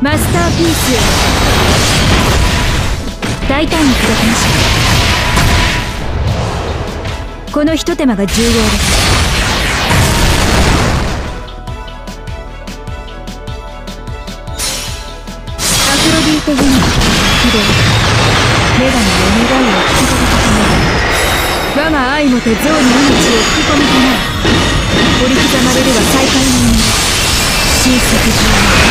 マスターピース大胆に砕きました。このひと手間が重要ですアフロディーテ・ユニット起動女神の願いを引き届けため我が愛もて象に命を吹き込むため折り刻まれるは再会の夢新作上の。